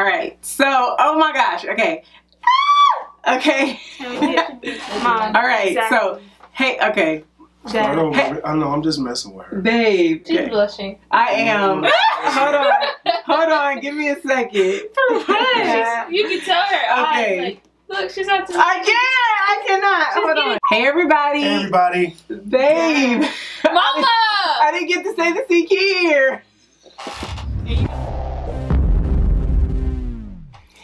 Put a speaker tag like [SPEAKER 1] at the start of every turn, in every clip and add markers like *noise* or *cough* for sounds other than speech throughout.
[SPEAKER 1] All right. So, oh my gosh. Okay. Ah! Okay.
[SPEAKER 2] Mom. *laughs*
[SPEAKER 1] All right. So, hey. Okay,
[SPEAKER 3] I,
[SPEAKER 2] Dad.
[SPEAKER 3] don't,
[SPEAKER 1] Hey.
[SPEAKER 3] I know, I'm just messing with her.
[SPEAKER 1] babe.
[SPEAKER 4] She's
[SPEAKER 1] okay.
[SPEAKER 4] blushing.
[SPEAKER 1] I am. *laughs* Hold on. Hold on. Give me a second. *laughs*
[SPEAKER 4] She's- you can tell her
[SPEAKER 1] Okay.
[SPEAKER 4] Like, look, she's not.
[SPEAKER 1] I can't. I cannot. Hold on. Hey, everybody.
[SPEAKER 3] Hey, everybody.
[SPEAKER 1] Babe.
[SPEAKER 4] Mama.
[SPEAKER 1] I didn't get to say the C key here.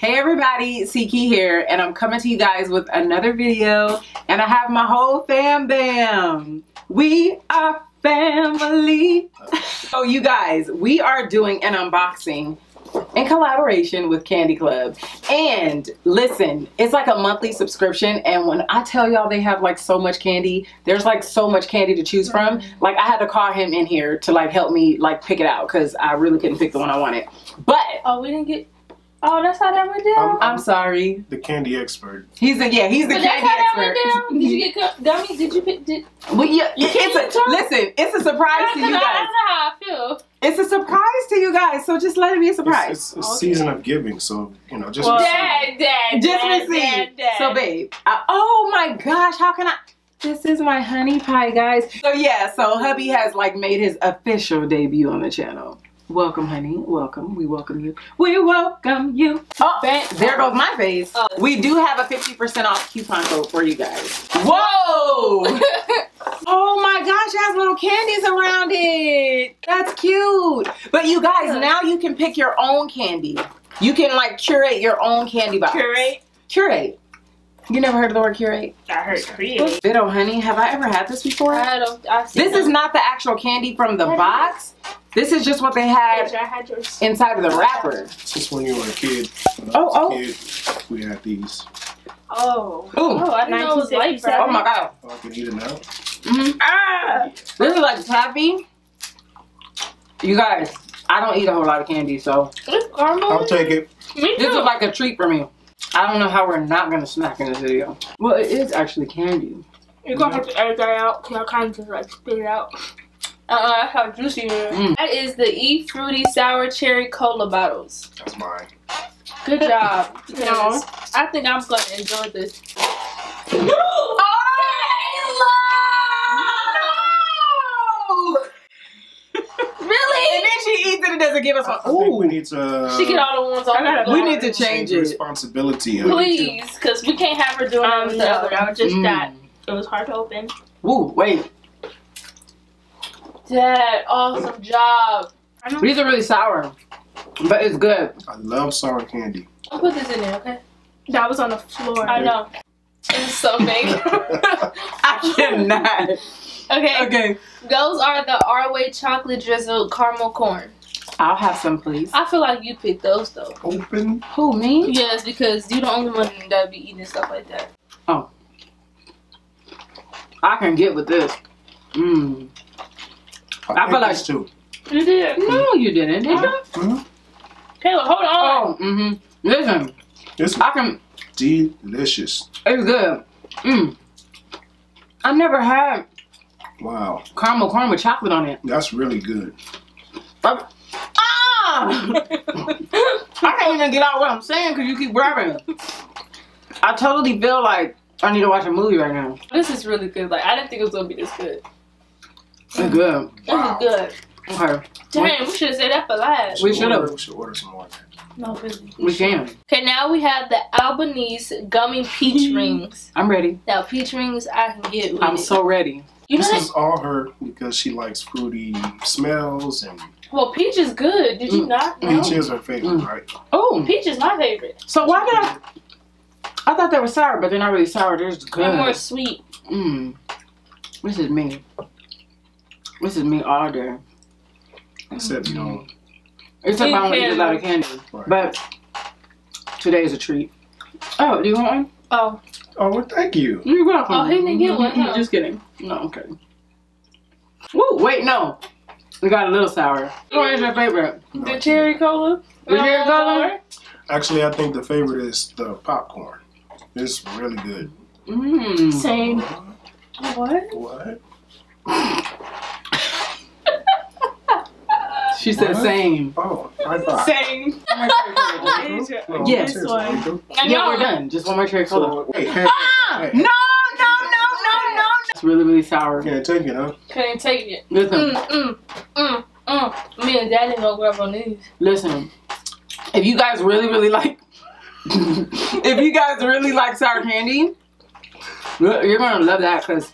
[SPEAKER 1] Hey everybody, C Key here, and I'm coming to you guys with another video, and I have my whole fam bam. We are family. so you guys, we are doing an unboxing in collaboration with Candy Club. And listen, it's like a monthly subscription, and when I tell y'all they have like so much candy, there's like so much candy to choose from. Mm-hmm. Like I had to call him in here to like help me like pick it out because I really couldn't pick the one I wanted. But
[SPEAKER 4] Oh, we didn't get. Oh, that's how that went down.
[SPEAKER 3] I'm-
[SPEAKER 1] I'm um, sorry.
[SPEAKER 3] The candy expert.
[SPEAKER 1] He's the yeah, he's the
[SPEAKER 4] but that's
[SPEAKER 1] candy
[SPEAKER 4] how that
[SPEAKER 1] expert.
[SPEAKER 4] went down. Did you get cu- gummy? Did you pick? Did
[SPEAKER 1] Well, yeah,
[SPEAKER 4] You
[SPEAKER 1] it's
[SPEAKER 4] can't
[SPEAKER 1] a, listen. It's a surprise
[SPEAKER 4] that's
[SPEAKER 1] to you
[SPEAKER 4] not
[SPEAKER 1] guys.
[SPEAKER 4] how I feel.
[SPEAKER 1] It's a surprise to you guys. So just let it be a surprise.
[SPEAKER 3] it's a season of giving, so, you know, just
[SPEAKER 2] Well,
[SPEAKER 3] receive.
[SPEAKER 4] Dad, dad,
[SPEAKER 1] just
[SPEAKER 4] dad,
[SPEAKER 1] receive.
[SPEAKER 4] dad, dad.
[SPEAKER 1] So, babe. I, oh my gosh, how can I? This is my honey pie, guys. So yeah, so hubby has like made his official debut on the channel. Welcome, honey. Welcome. We welcome you. We welcome you. Oh, there goes my face.
[SPEAKER 4] Oh.
[SPEAKER 1] We do have a 50% off coupon code for you guys. Whoa! *laughs* Oh my gosh, it has little candies around it. That's cute. But you guys,
[SPEAKER 4] Yeah.
[SPEAKER 1] now you can pick your own candy. You can like curate your own candy box.
[SPEAKER 2] Curate.
[SPEAKER 1] Curate. You never heard of the word curate?
[SPEAKER 2] I heard create.
[SPEAKER 1] Fiddle honey, have I ever had this before?
[SPEAKER 4] I don't. I see
[SPEAKER 1] This is not the actual candy from the box. This is just what they had
[SPEAKER 2] I had yours.
[SPEAKER 1] inside of the wrapper.
[SPEAKER 3] Just when you were a kid.
[SPEAKER 1] Oh, oh.
[SPEAKER 3] kid, we had these.
[SPEAKER 2] Oh.
[SPEAKER 1] Ooh.
[SPEAKER 4] Oh, I didn't know it was light
[SPEAKER 2] 1957.
[SPEAKER 1] Oh my god.
[SPEAKER 3] Oh, I can eat it now.
[SPEAKER 1] Mhm.
[SPEAKER 2] Ah.
[SPEAKER 1] This is like taffy. You guys, I don't eat a whole lot of candy, so
[SPEAKER 4] It's caramel.
[SPEAKER 3] I'll take it.
[SPEAKER 1] This is like a treat for me. I don't know how we're not gonna snack in this video. Well, it is actually candy.
[SPEAKER 2] You're gonna have to edit that out because I kind of just like spit it out.
[SPEAKER 4] Uh-uh, that's how juicy it is.
[SPEAKER 1] Mm.
[SPEAKER 4] That is the E Fruity Sour Cherry Cola bottles.
[SPEAKER 3] That's mine.
[SPEAKER 4] Good job. *laughs*
[SPEAKER 2] No.
[SPEAKER 4] because I think I'm gonna enjoy this. *gasps*
[SPEAKER 1] Oh!
[SPEAKER 4] Really?
[SPEAKER 1] And then she eats it and doesn't give us
[SPEAKER 3] I
[SPEAKER 1] one.
[SPEAKER 3] think we
[SPEAKER 1] Ooh.
[SPEAKER 3] need to.
[SPEAKER 4] She get all the ones on
[SPEAKER 2] I gotta-
[SPEAKER 4] the
[SPEAKER 1] We need to change it.
[SPEAKER 3] responsibility.
[SPEAKER 4] Please, because we can't have her doing that
[SPEAKER 2] Um,
[SPEAKER 4] with
[SPEAKER 2] no,
[SPEAKER 4] the other.
[SPEAKER 2] that was just
[SPEAKER 1] Mm.
[SPEAKER 2] that. It was hard to open.
[SPEAKER 1] Ooh, wait.
[SPEAKER 4] Dad, awesome job.
[SPEAKER 1] These are really sour, but it's good.
[SPEAKER 3] I love sour candy.
[SPEAKER 4] I'll put this in there, okay?
[SPEAKER 2] That was on the floor.
[SPEAKER 4] I know. It's so big. *laughs*
[SPEAKER 1] I cannot.
[SPEAKER 4] okay,
[SPEAKER 1] Okay.
[SPEAKER 4] those are the Arway chocolate drizzled caramel corn.
[SPEAKER 1] I'll have some, please.
[SPEAKER 4] I feel like you picked those though.
[SPEAKER 3] Open.
[SPEAKER 1] Who, me?
[SPEAKER 4] Yes, because you're the only one that be eating stuff like that. Oh.
[SPEAKER 1] I can get with this. Mmm. I feel like-
[SPEAKER 3] too.
[SPEAKER 2] You did.
[SPEAKER 1] No, you didn't, did you?
[SPEAKER 3] Mhm.
[SPEAKER 2] Kayla, hold on.
[SPEAKER 1] Oh, mm-hmm. Listen,
[SPEAKER 3] This
[SPEAKER 1] I can.
[SPEAKER 3] delicious.
[SPEAKER 1] It's good. Mmm. I never had
[SPEAKER 3] Wow,
[SPEAKER 1] caramel corn with chocolate on it.
[SPEAKER 3] that's really good.
[SPEAKER 1] Ah! I can't even get out what I'm saying because you keep grabbing. I totally feel like I need to watch a movie right now.
[SPEAKER 4] This is really good. Like I didn't think it was gonna be this good.
[SPEAKER 1] It's good.
[SPEAKER 4] This
[SPEAKER 3] Wow.
[SPEAKER 4] is good.
[SPEAKER 1] Okay,
[SPEAKER 4] Damn, we should have said that for last.
[SPEAKER 1] We should've.
[SPEAKER 3] We should order some more.
[SPEAKER 4] No, really.
[SPEAKER 1] we can.
[SPEAKER 4] Okay, now we have the Albanese gummy peach *laughs* rings.
[SPEAKER 1] I'm ready.
[SPEAKER 4] Now peach rings I can get with
[SPEAKER 1] I'm
[SPEAKER 4] it.
[SPEAKER 1] so ready.
[SPEAKER 4] You know
[SPEAKER 3] this
[SPEAKER 4] that?
[SPEAKER 3] is all her because she likes fruity smells and
[SPEAKER 4] Well, peach is good. Did you
[SPEAKER 1] Mm.
[SPEAKER 4] not know?
[SPEAKER 3] peach is her favorite,
[SPEAKER 1] Mm.
[SPEAKER 3] right?
[SPEAKER 1] Oh,
[SPEAKER 4] Peach is my favorite.
[SPEAKER 1] so why did I? I thought they were sour, but they're not really sour. They're just
[SPEAKER 4] They're more sweet.
[SPEAKER 1] Mmm. This is me. This is me all day.
[SPEAKER 3] Except you don't.
[SPEAKER 1] Except I don't eat a lot of candy.
[SPEAKER 3] Right.
[SPEAKER 1] But today's a treat. Oh, do you want one?
[SPEAKER 4] Oh,
[SPEAKER 3] Oh, well, thank you.
[SPEAKER 1] You're welcome.
[SPEAKER 4] Oh, he didn't get mm-hmm. one, huh?
[SPEAKER 1] Just kidding. No, okay. Woo, wait, no. We got a little sour. What is your favorite?
[SPEAKER 4] the cherry cola.
[SPEAKER 1] The cherry cola?
[SPEAKER 3] Actually, I think the favorite is the popcorn. It's really good.
[SPEAKER 1] Mmm.
[SPEAKER 2] Same. Uh-huh.
[SPEAKER 4] What?
[SPEAKER 3] What? *laughs*
[SPEAKER 1] She said
[SPEAKER 3] What?
[SPEAKER 1] same.
[SPEAKER 3] Oh, high five.
[SPEAKER 2] Same.
[SPEAKER 3] No, *laughs*
[SPEAKER 1] Yes.
[SPEAKER 3] this
[SPEAKER 2] one.
[SPEAKER 3] one.
[SPEAKER 1] Yeah, we're done. Just one more cherry cola.
[SPEAKER 3] So, wait, hey,
[SPEAKER 1] Ah!
[SPEAKER 3] hey,
[SPEAKER 1] No,
[SPEAKER 3] hey.
[SPEAKER 1] no, no, no, no. It's really, really sour.
[SPEAKER 3] Can't take it, huh?
[SPEAKER 4] Couldn't take it.
[SPEAKER 1] Listen,
[SPEAKER 4] Mm, mm, mm, mm. Me and Daddy gonna grab on these.
[SPEAKER 1] listen. If you guys really, really like, *laughs* if you guys really like sour candy, you're you're gonna love that because,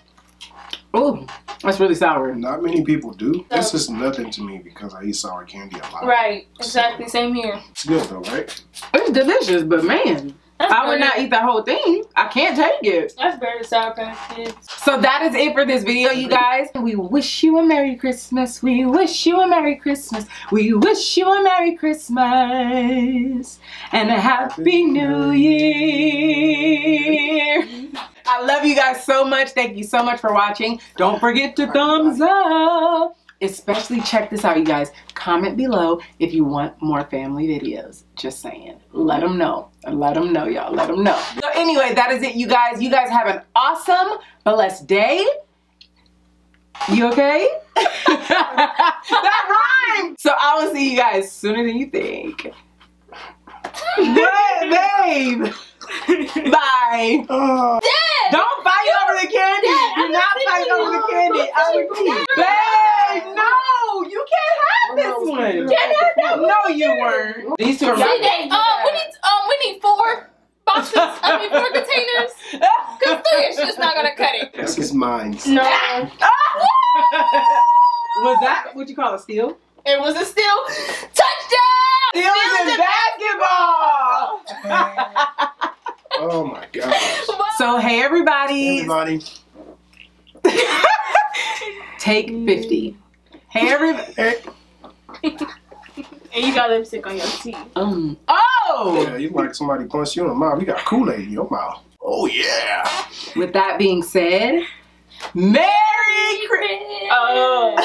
[SPEAKER 1] oh, that's really sour.
[SPEAKER 3] Not many people do. This is nothing to me because I eat sour candy a lot.
[SPEAKER 4] Right, exactly. Same here.
[SPEAKER 3] It's good though, right?
[SPEAKER 1] It's delicious, but man,
[SPEAKER 4] That's
[SPEAKER 1] I would
[SPEAKER 4] better-
[SPEAKER 1] not eat the whole thing. I can't take it.
[SPEAKER 4] That's better than Sour Patch Kids.
[SPEAKER 1] So that is it for this video, you guys. We wish you a Merry Christmas. We wish you a Merry Christmas. We wish you a Merry Christmas and a Happy New Year. I love you guys so much. Thank you so much for watching. Don't forget to thumbs up. Especially check this out, you guys. Comment below if you want more family videos. Just saying. Let them know. Let them know, y'all. Let them know. So anyway, that is it, you guys. You guys have an awesome, blessed day. You okay? *laughs* that rhymed. So I will see you guys sooner than you think. What, babe? *laughs* Bye.
[SPEAKER 3] Oh.
[SPEAKER 1] Don't fight over the candy. Do not fight over the candy. I repeat. Babe, no. You can't have this one.
[SPEAKER 4] Can't have that one.
[SPEAKER 1] No, you weren't. These two are
[SPEAKER 4] See,
[SPEAKER 1] my
[SPEAKER 4] they, um, we need, um, we need four boxes. I mean, four *laughs* containers. Cause three is just not gonna cut it.
[SPEAKER 3] This is mine.
[SPEAKER 4] No, *laughs* *laughs*
[SPEAKER 1] Was that what you call a steal?
[SPEAKER 4] it was a steal. Touchdown!
[SPEAKER 1] Steal is in basketball.
[SPEAKER 3] Oh my gosh.
[SPEAKER 1] So hey everybody,
[SPEAKER 3] Everybody. *laughs*
[SPEAKER 1] take fifty. Hey everybody.
[SPEAKER 3] Hey.
[SPEAKER 2] And you got lipstick on your teeth.
[SPEAKER 1] Um. Oh.
[SPEAKER 3] Yeah, you like somebody punched you in the mouth. You got Kool-Aid in your mouth. Oh yeah.
[SPEAKER 1] With that being said, Merry Christmas.
[SPEAKER 2] Oh.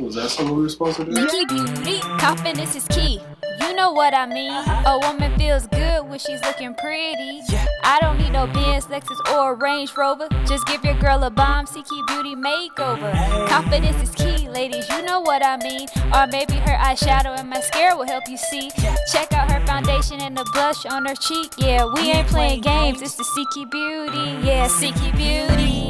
[SPEAKER 3] Was that something we were supposed to do?
[SPEAKER 5] Key beauty, confidence is key. You know what I mean. A woman feels good when she's looking pretty. I don't need no Benz, Lexus, or a Range Rover. Just give your girl a bomb, C Key Beauty makeover. Confidence is key, ladies. You know what I mean. Or maybe her eyeshadow and mascara will help you see. Check out her foundation and the blush on her cheek. Yeah, we ain't playing games. It's the C Key Beauty. Yeah, C Key Beauty.